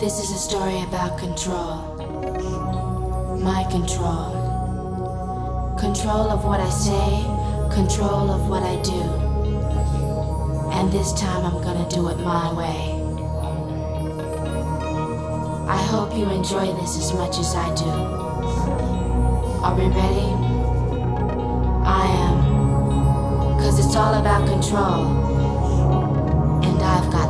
This is a story about control. My control. Control of what I say, control of what I do. And this time I'm gonna do it my way. I hope you enjoy this as much as I do. Are we ready? I am. Cause it's all about control. And I've got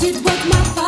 did what my